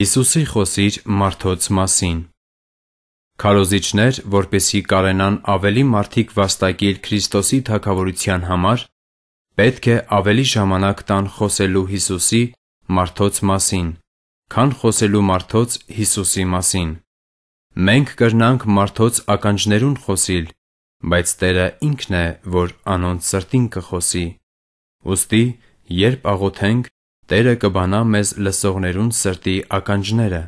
Հիսուսի խոսիր մարդոց մասին Քարոզիչներ, որպեսզի կարենան ավելի մարդիկ վաստակել Քրիստոսի թագավորության համար, պետք է ավելի ժամանակ տան խոսելու Հիսուսի՝ մարդոց մասին, քան խոսելու մարդոց՝ Հիսուսի մասին: Մենք կրնանք մարդոց ականջներուն խոսիլ, բայց Տերը Ինքն է, որ անոնց սրտին կխոսի: Ուստի երբ աղոթենք, Տերը կբանա մեզ լսողներուն սրտի ականջները: